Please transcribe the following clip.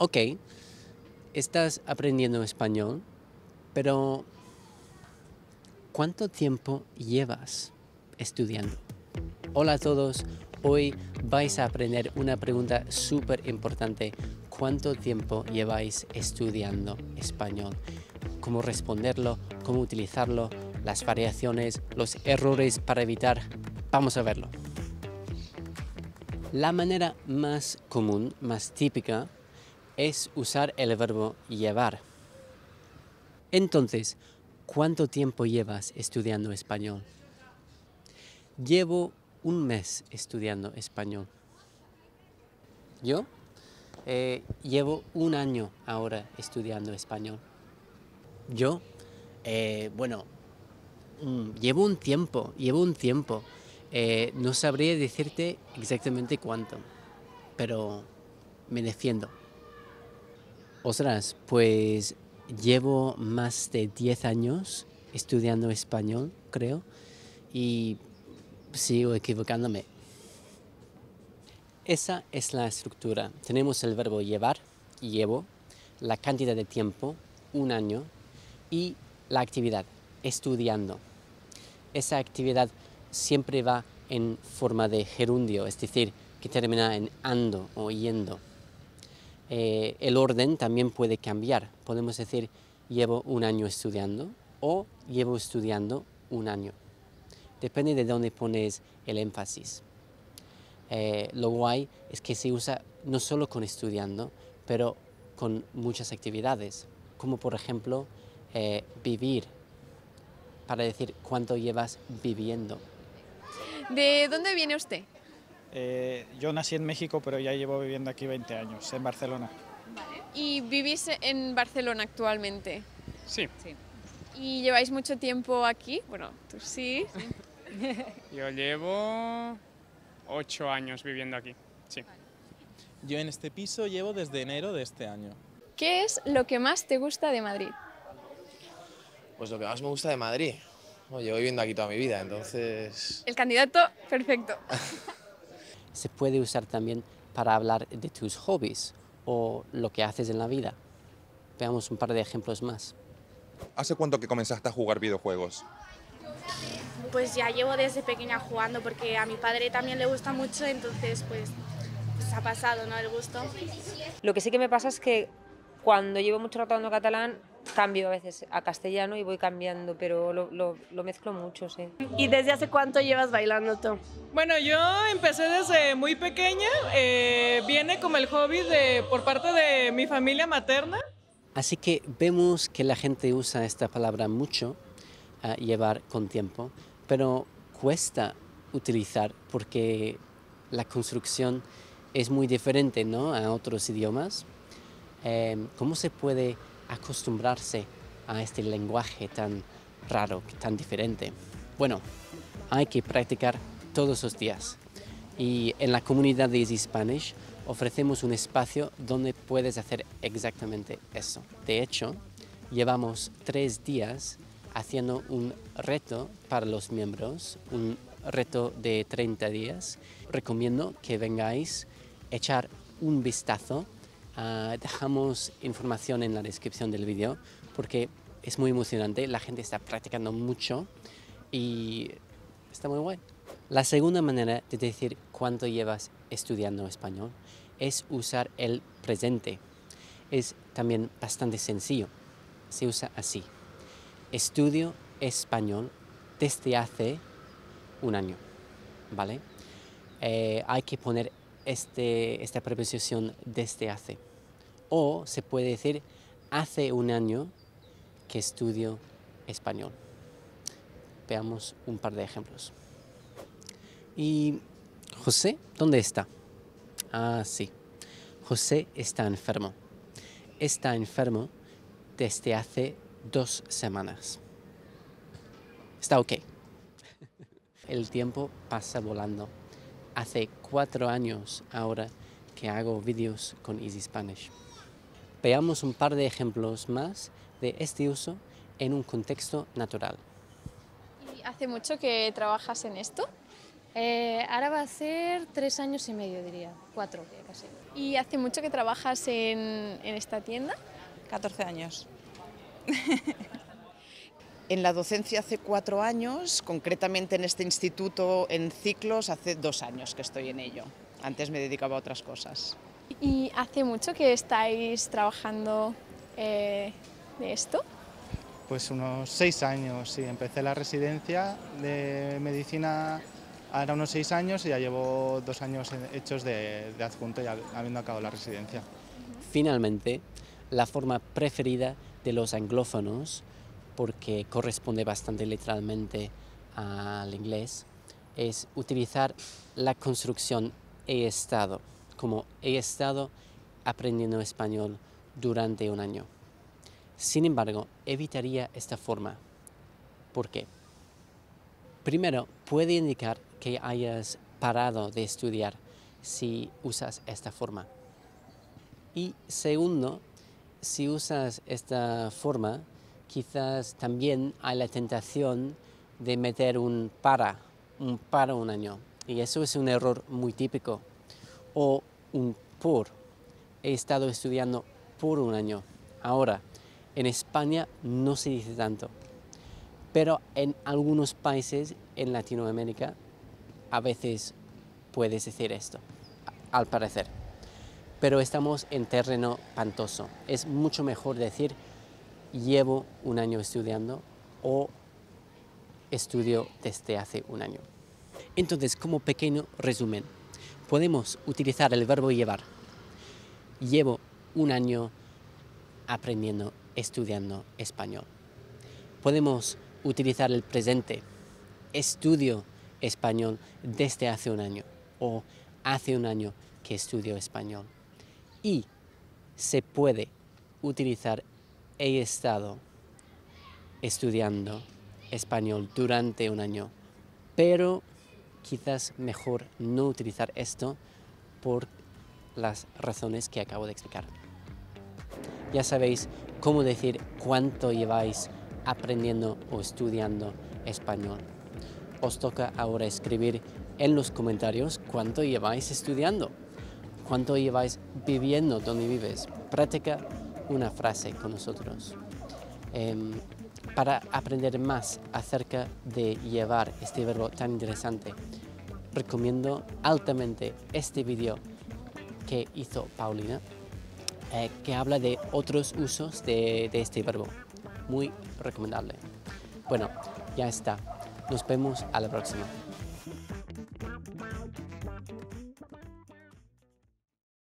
Ok, estás aprendiendo español, pero ¿cuánto tiempo llevas estudiando? Hola a todos, hoy vais a aprender una pregunta súper importante. ¿Cuánto tiempo lleváis estudiando español? ¿Cómo responderlo? ¿Cómo utilizarlo? Las variaciones, los errores para evitar. Vamos a verlo. La manera más común, más típica, es usar el verbo llevar. Entonces, ¿cuánto tiempo llevas estudiando español? Llevo un mes estudiando español. Yo eh, llevo un año ahora estudiando español. Yo, eh, bueno, mm, llevo un tiempo, llevo un tiempo. Eh, no sabría decirte exactamente cuánto, pero me defiendo. Ostras, pues llevo más de 10 años estudiando español, creo, y sigo equivocándome. Esa es la estructura. Tenemos el verbo llevar, llevo, la cantidad de tiempo, un año, y la actividad, estudiando. Esa actividad siempre va en forma de gerundio, es decir, que termina en ando o yendo. Eh, el orden también puede cambiar. Podemos decir llevo un año estudiando o llevo estudiando un año. Depende de dónde pones el énfasis. Eh, lo guay es que se usa no solo con estudiando, pero con muchas actividades, como por ejemplo eh, vivir, para decir cuánto llevas viviendo. ¿De dónde viene usted? Eh, yo nací en México, pero ya llevo viviendo aquí 20 años, en Barcelona. ¿Y vivís en Barcelona actualmente? Sí. ¿Y lleváis mucho tiempo aquí? Bueno, tú sí. Yo llevo ocho años viviendo aquí. Sí. Yo en este piso llevo desde enero de este año. ¿Qué es lo que más te gusta de Madrid? Pues lo que más me gusta de Madrid. Bueno, llevo viviendo aquí toda mi vida, entonces... El candidato perfecto. Se puede usar también para hablar de tus hobbies o lo que haces en la vida. Veamos un par de ejemplos más. ¿Hace cuánto que comenzaste a jugar videojuegos? Pues ya llevo desde pequeña jugando porque a mi padre también le gusta mucho, entonces pues, pues ha pasado ¿no? el gusto. Lo que sí que me pasa es que cuando llevo mucho rato hablando catalán, cambio a veces a castellano y voy cambiando, pero lo, lo, lo mezclo mucho, sí. ¿Y desde hace cuánto llevas bailando tú? Bueno, yo empecé desde muy pequeña, eh, viene como el hobby de, por parte de mi familia materna. Así que vemos que la gente usa esta palabra mucho, a llevar con tiempo, pero cuesta utilizar porque la construcción es muy diferente ¿no? a otros idiomas. Eh, ¿Cómo se puede acostumbrarse a este lenguaje tan raro, tan diferente? Bueno, hay que practicar todos los días. Y en la comunidad de Easy Spanish ofrecemos un espacio donde puedes hacer exactamente eso. De hecho, llevamos tres días haciendo un reto para los miembros, un reto de 30 días. Recomiendo que vengáis a echar un vistazo. Uh, dejamos información en la descripción del vídeo porque es muy emocionante, la gente está practicando mucho y está muy guay. La segunda manera de decir cuánto llevas estudiando español es usar el presente. Es también bastante sencillo. Se usa así estudio español desde hace un año, ¿vale? Eh, hay que poner este, esta preposición desde hace. O se puede decir hace un año que estudio español. Veamos un par de ejemplos. ¿Y José dónde está? Ah, sí. José está enfermo. Está enfermo desde hace dos semanas. Está ok. El tiempo pasa volando. Hace cuatro años ahora que hago vídeos con Easy Spanish. Veamos un par de ejemplos más de este uso en un contexto natural. ¿Y hace mucho que trabajas en esto? Eh, ahora va a ser tres años y medio, diría, cuatro casi. ¿Y hace mucho que trabajas en, en esta tienda? 14 años. En la docencia hace cuatro años, concretamente en este instituto en ciclos hace dos años que estoy en ello. Antes me dedicaba a otras cosas. ¿Y hace mucho que estáis trabajando eh, de esto? Pues unos seis años, sí. Empecé la residencia de medicina ahora unos seis años y ya llevo dos años hechos de, de adjunto ya habiendo acabado la residencia. Finalmente, la forma preferida de los anglófonos, porque corresponde bastante literalmente al inglés, es utilizar la construcción he estado, como he estado aprendiendo español durante un año. Sin embargo, evitaría esta forma. ¿Por qué? Primero, puede indicar que hayas parado de estudiar si usas esta forma. Y segundo, si usas esta forma, quizás también hay la tentación de meter un para, un para un año. Y eso es un error muy típico. O un por. He estado estudiando por un año. Ahora, en España no se dice tanto. Pero en algunos países en Latinoamérica a veces puedes decir esto, al parecer. Pero estamos en terreno pantoso. Es mucho mejor decir llevo un año estudiando o estudio desde hace un año. Entonces, como pequeño resumen, podemos utilizar el verbo llevar. Llevo un año aprendiendo, estudiando español. Podemos utilizar el presente. Estudio español desde hace un año o hace un año que estudio español. Y se puede utilizar he estado estudiando español durante un año, pero quizás mejor no utilizar esto por las razones que acabo de explicar. Ya sabéis cómo decir cuánto lleváis aprendiendo o estudiando español. Os toca ahora escribir en los comentarios cuánto lleváis estudiando, cuánto lleváis viviendo donde vives. Práctica una frase con nosotros. Em, para aprender más acerca de llevar este verbo tan interesante, recomiendo altamente este vídeo que hizo Paulina, eh, que habla de otros usos de, de este verbo. Muy recomendable. Bueno, ya está. Nos vemos a la próxima.